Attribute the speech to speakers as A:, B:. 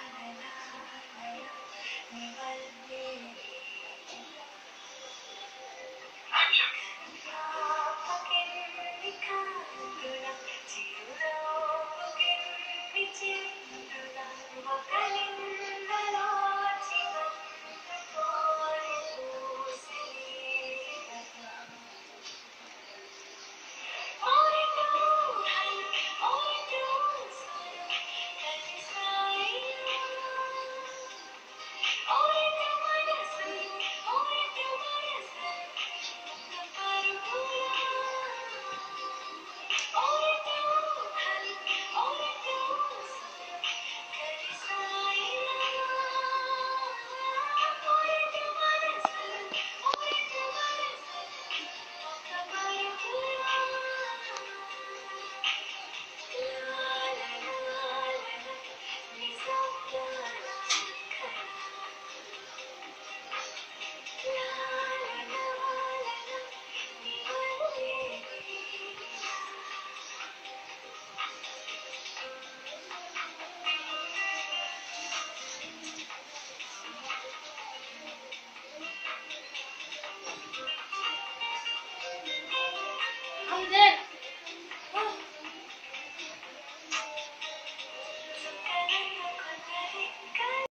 A: Action. six.